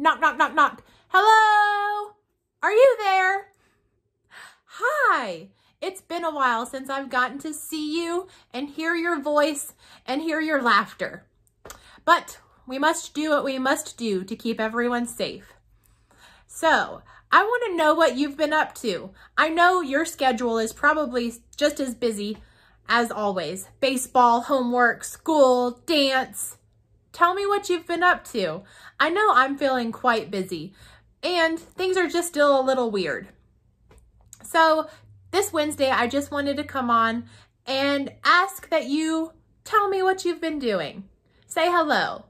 Knock, knock, knock, knock. Hello? Are you there? Hi. It's been a while since I've gotten to see you and hear your voice and hear your laughter. But we must do what we must do to keep everyone safe. So, I want to know what you've been up to. I know your schedule is probably just as busy as always. Baseball, homework, school, dance. Tell me what you've been up to. I know I'm feeling quite busy and things are just still a little weird. So this Wednesday, I just wanted to come on and ask that you tell me what you've been doing. Say hello.